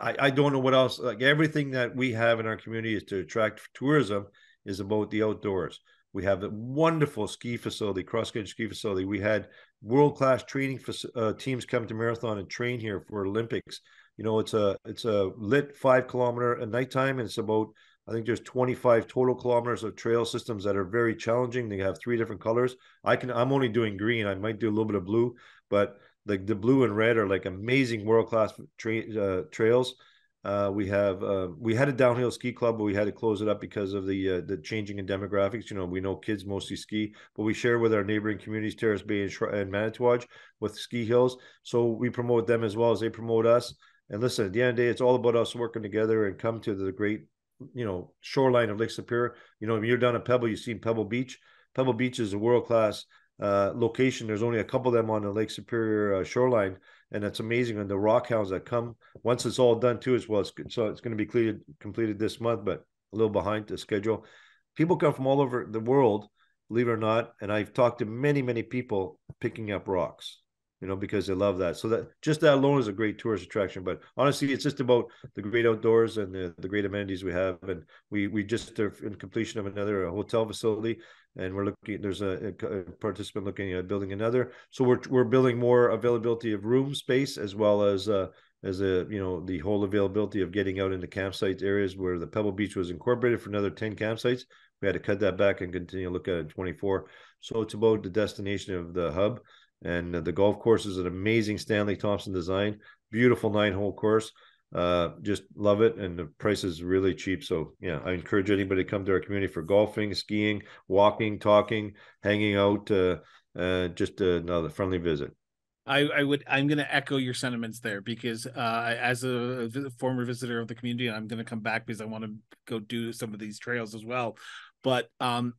I I don't know what else. Like everything that we have in our community is to attract tourism is about the outdoors. We have a wonderful ski facility, cross country ski facility. We had world class training uh, teams come to marathon and train here for Olympics. You know, it's a it's a lit five kilometer at nighttime, and it's about I think there's 25 total kilometers of trail systems that are very challenging. They have three different colors. I can I'm only doing green. I might do a little bit of blue, but like the blue and red are like amazing world class tra- uh, trails. Uh, we have uh, we had a downhill ski club, but we had to close it up because of the uh, the changing in demographics. You know, we know kids mostly ski, but we share with our neighboring communities, Terrace Bay and, and Manitouwadge, with ski hills. So we promote them as well as they promote us. And listen, at the end of the day, it's all about us working together and come to the great, you know, shoreline of Lake Superior. You know, when you're down at Pebble, you've seen Pebble Beach. Pebble Beach is a world class uh, location. There's only a couple of them on the Lake Superior uh, shoreline and it's amazing. And the rock hounds that come once it's all done too as well. It's, so it's going to be completed completed this month, but a little behind the schedule. People come from all over the world, believe it or not. And I've talked to many many people picking up rocks. You know, because they love that. So that just that alone is a great tourist attraction. But honestly, it's just about the great outdoors and the, the great amenities we have. And we we just are in completion of another hotel facility, and we're looking. There's a, a participant looking at building another. So we're we're building more availability of room space as well as uh, as a you know the whole availability of getting out into campsite areas where the Pebble Beach was incorporated for another ten campsites. We had to cut that back and continue to look at it 24. So it's about the destination of the hub and the golf course is an amazing Stanley Thompson design, beautiful nine hole course. Uh, just love it, and the price is really cheap. So yeah, I encourage anybody to come to our community for golfing, skiing, walking, talking, hanging out. Uh, uh, just another friendly visit. I, I would I'm going to echo your sentiments there because uh, as a, a, former visitor of the community, I'm going to come back because I want to go do some of these trails as well. But um,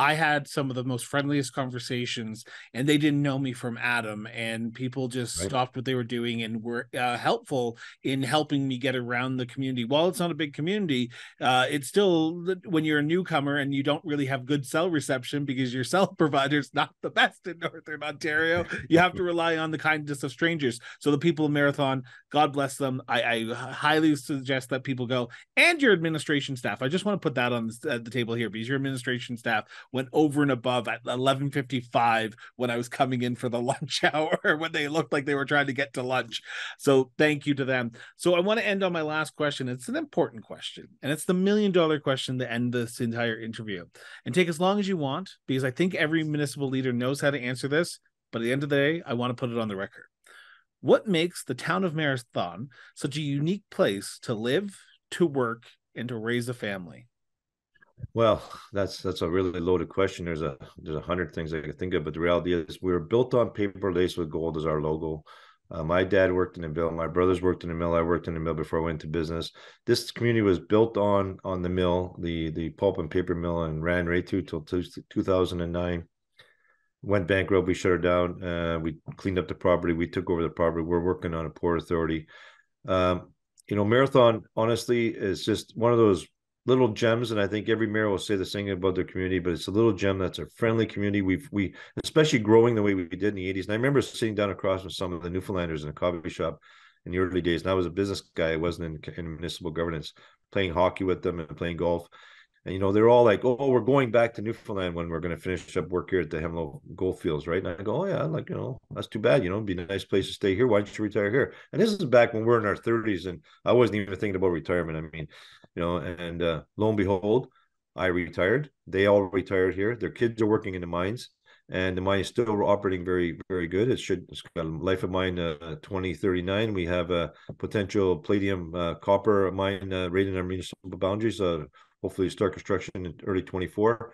I had some of the most friendliest conversations, and they didn't know me from Adam. And people just right. stopped what they were doing and were uh, helpful in helping me get around the community. While it's not a big community, uh, it's still when you're a newcomer and you don't really have good cell reception because your [LAUGHS] cell provider is not the best in Northern Ontario. You have to [LAUGHS] rely on the kindness of strangers. So the people of Marathon, God bless them. I, I highly suggest that people go and your administration staff. I just want to put that on the, uh, the table here because your administration staff went over and above at 11:55 when I was coming in for the [LAUGHS] lunch hour when they looked like they were trying to get to lunch. So thank you to them. So I want to end on my last question. It's an important question, and it's the million dollar question to end this entire interview. And take as long as you want because I think every municipal leader knows how to answer this. But at the end of the day, I want to put it on the record. What makes the town of Marathon such a unique place to live, to work, and to raise a family? Well, that's that's a really loaded question. There's a there's a hundred things I could think of, but the reality is we were built on paper laced with gold as our logo. Uh, my dad worked in a mill. My brothers worked in a mill. I worked in a mill before I went to business. This community was built on on the mill, the the pulp and paper mill, and ran right through till 2009. Went bankrupt. We shut her down. Uh, we cleaned up the property. We took over the property. We're working on a port authority. Um, you know, Marathon honestly is just one of those little gems, and I think every mayor will say the same about their community, but it's a little gem that's a friendly community. We've we especially growing the way we did in the 80s. And I remember sitting down across from some of the Newfoundlanders in a coffee shop in the early days. And I was a business guy, I wasn't in, in municipal governance, playing hockey with them and playing golf. And you know, they're all like, "Oh, we're going back to Newfoundland when we're going to finish up work here at the Hemlo Goldfields, right?" And I go, "Oh yeah, like you know, that's too bad. You know, be a nice place to stay here. Why don't you retire here?" And this is back when we're in our thirties, and I wasn't even thinking about retirement. I mean, you know, and uh, lo and behold, I retired. They all retired here. Their kids are working in the mines, and the mine is still operating very, very good. It should it's got a life of mine uh, 2039. We have a potential palladium uh, copper mine uh, right in our municipal boundaries. Uh, hopefully, start construction in early 24.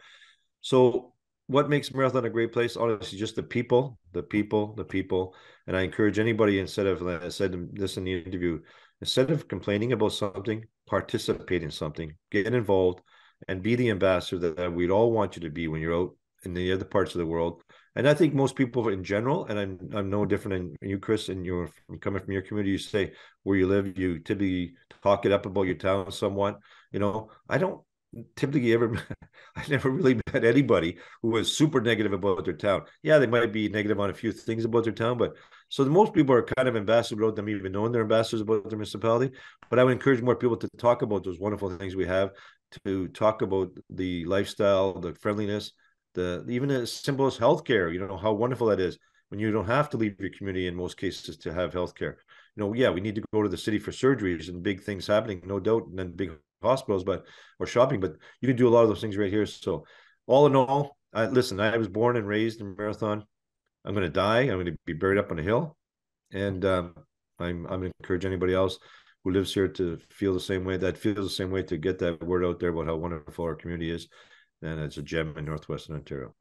So, what makes Marathon a great place? Honestly, just the people, the people, the people. And I encourage anybody, instead of, like I said this in the interview, instead of complaining about something, participate in something, get involved, and be the ambassador that, we'd all want you to be when you're out in the other parts of the world. And I think most people in general, and I'm I'm no different than you, Chris, and you're coming from your community, you say where you live, you typically talk it up about your town somewhat. You know, I don't typically ever [LAUGHS] I never really met anybody who was super negative about their town. Yeah, they might be negative on a few things about their town, but so the most people are kind of ambassadors without them even knowing they're ambassadors about their municipality. But I would encourage more people to talk about those wonderful things we have, to talk about the lifestyle, the friendliness, the even as simple as healthcare. You know how wonderful that is when you don't have to leave your community in most cases to have healthcare. You know, yeah, we need to go to the city for surgeries and big things happening, no doubt, and then big hospitals, but or shopping, but you can do a lot of those things right here. So, all in all, I, listen, I was born and raised in Marathon. I'm going to die. I'm going to be buried up on a hill, and um, I'm I'm encourage anybody else who lives here to feel the same way. That feels the same way to get that word out there about how wonderful our community is, and it's a gem in northwestern Ontario.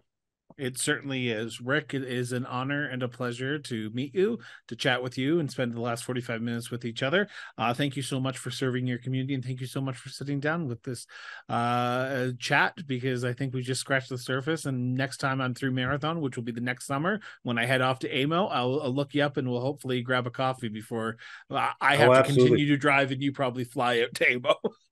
It certainly is. Rick, it is an honor and a pleasure to meet you, to chat with you, and spend the last 45 minutes with each other. Uh, thank you so much for serving your community, and thank you so much for sitting down with this uh, chat because I think we just scratched the surface. And next time I'm through Marathon, which will be the next summer, when I head off to AMO, I'll, I'll look you up and we'll hopefully grab a coffee before uh, I have oh, to continue to drive and you probably fly out to AMO. [LAUGHS]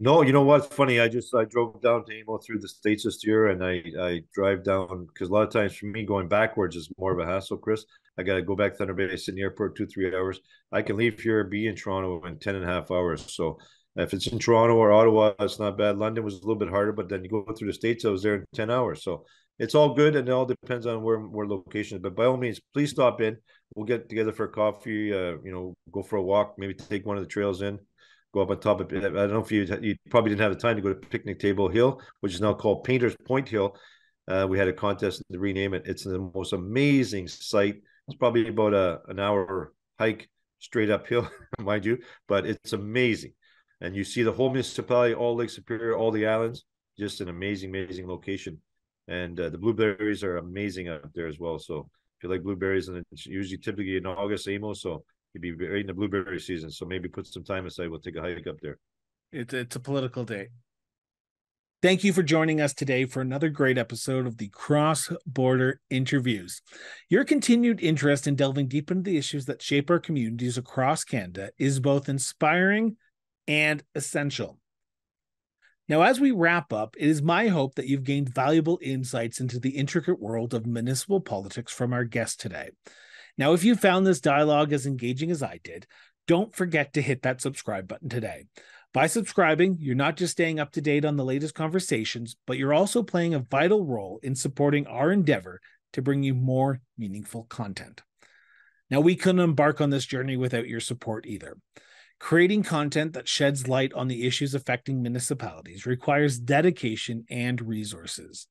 No, you know what's funny? I just I drove down to AMO through the states this year, and I I drive down because a lot of times for me going backwards is more of a hassle, Chris. I got to go back Thunder Bay, sit in the airport two three hours. I can leave here, be in Toronto in 10 and a half hours. So if it's in Toronto or Ottawa, it's not bad. London was a little bit harder, but then you go through the states, I was there in 10 hours. So it's all good, and it all depends on where where location. But by all means, please stop in. We'll get together for a coffee. Uh, you know, go for a walk. Maybe take one of the trails in go up on top of it. I don't know if you you probably didn't have the time to go to Picnic Table Hill, which is now called Painters Point Hill. Uh, we had a contest to rename it. It's the most amazing site. It's probably about a an hour hike straight uphill, [LAUGHS] mind you, but it's amazing. And you see the whole municipality, all Lake Superior, all the islands. Just an amazing, amazing location. And uh, the blueberries are amazing up there as well. So if you like blueberries, and it's usually typically in August, AMO's, so You'd be right in the blueberry season, so maybe put some time aside. We'll take a hike up there. It's it's a political day. Thank you for joining us today for another great episode of the Cross Border Interviews. Your continued interest in delving deep into the issues that shape our communities across Canada is both inspiring and essential. Now, as we wrap up, it is my hope that you've gained valuable insights into the intricate world of municipal politics from our guest today. Now, if you found this dialogue as engaging as I did, don't forget to hit that subscribe button today. By subscribing, you're not just staying up to date on the latest conversations, but you're also playing a vital role in supporting our endeavor to bring you more meaningful content. Now, we couldn't embark on this journey without your support either. Creating content that sheds light on the issues affecting municipalities requires dedication and resources.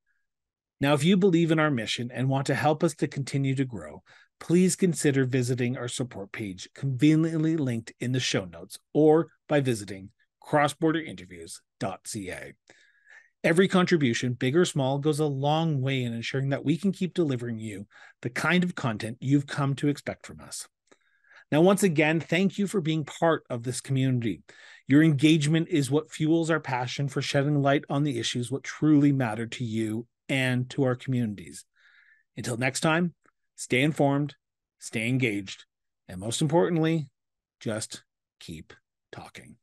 Now, if you believe in our mission and want to help us to continue to grow, please consider visiting our support page, conveniently linked in the show notes, or by visiting crossborderinterviews.ca. Every contribution, big or small, goes a long way in ensuring that we can keep delivering you the kind of content you've come to expect from us. Now, once again, thank you for being part of this community. Your engagement is what fuels our passion for shedding light on the issues what truly matter to you and to our communities. Until next time, stay informed, stay engaged, and most importantly, just keep talking.